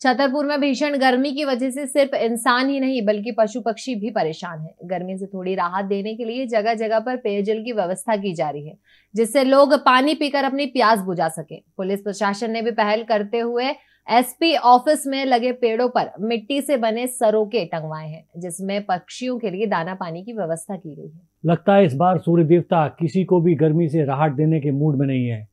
छतरपुर में भीषण गर्मी की वजह से सिर्फ़ इंसान ही नहीं, बल्कि पशु पक्षी भी परेशान हैं। गर्मी से थोड़ी राहत देने के लिए जगह जगह पर पेयजल की व्यवस्था की जा रही है, जिससे लोग पानी पीकर अपनी प्यास बुझा सके। पुलिस प्रशासन ने भी पहल करते हुए एसपी ऑफ़िस में लगे पेड़ों पर मिट्टी से बने सरोके टंगवाए हैं, जिसमें पक्षियों के लिए दाना पानी की व्यवस्था की गई है। लगता है इस बार सूर्य देवता किसी को भी गर्मी से राहत देने के मूड में नहीं है।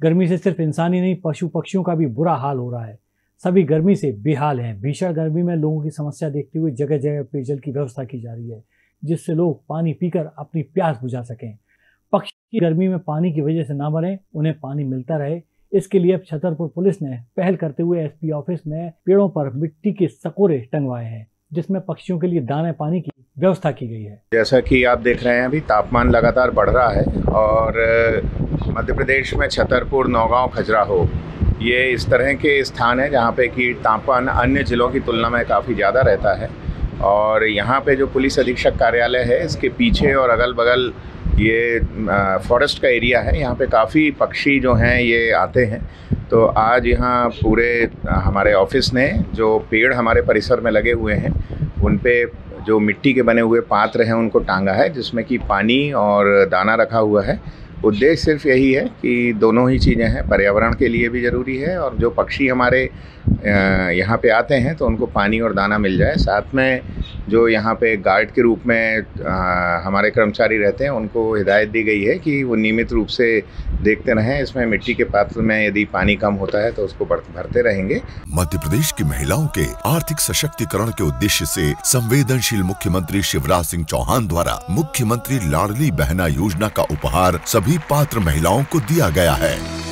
गर्मी से सिर्फ़ इंसान ही नहीं पशु पक्षियों का भी बुरा हाल हो रहा है। सभी गर्मी से बेहाल हैं। भीषण गर्मी में लोगों की समस्या देखते हुए जगह जगह पेयजल की व्यवस्था की जा रही है, जिससे लोग पानी पीकर अपनी प्यास बुझा सकें। पक्षी गर्मी में पानी की वजह से ना मरें, उन्हें पानी मिलता रहे। इसके लिए अब छतरपुर पुलिस ने पहल करते हुए एसपी ऑफ़िस में पेड़ों पर मिट्टी के सकोरे टंगवाए हैं, जिसमें पक्षियों के लिए दाने पानी की व्यवस्था की गई है। जैसा कि आप देख रहे हैं, अभी तापमान लगातार बढ़ रहा है और मध्य प्रदेश में छतरपुर, नौगांव, खजुराहो ये इस तरह के स्थान है जहाँ पे कि तापमान अन्य ज़िलों की तुलना में काफ़ी ज़्यादा रहता है। और यहाँ पे जो पुलिस अधीक्षक कार्यालय है, इसके पीछे और अगल बगल ये फॉरेस्ट का एरिया है, यहाँ पे काफ़ी पक्षी जो हैं ये आते हैं। तो आज यहाँ पूरे हमारे ऑफ़िस ने जो पेड़ हमारे परिसर में लगे हुए हैं, उन पे जो मिट्टी के बने हुए पात्र हैं, उनको टांगा है, जिसमें कि पानी और दाना रखा हुआ है। उद्देश्य सिर्फ़ यही है कि दोनों ही चीज़ें हैं। पर्यावरण के लिए भी ज़रूरी है और जो पक्षी हमारे यहाँ पे आते हैं तो उनको पानी और दाना मिल जाए। साथ में जो यहाँ पे गार्ड के रूप में आ, हमारे कर्मचारी रहते हैं उनको हिदायत दी गई है कि वो नियमित रूप से देखते रहें। इसमें मिट्टी के पात्र में यदि पानी कम होता है तो उसको भरते रहेंगे। मध्य प्रदेश की महिलाओं के आर्थिक सशक्तिकरण के उद्देश्य से संवेदनशील मुख्यमंत्री शिवराज सिंह चौहान द्वारा मुख्यमंत्री लाडली बहना योजना का उपहार सभी पात्र महिलाओं को दिया गया है।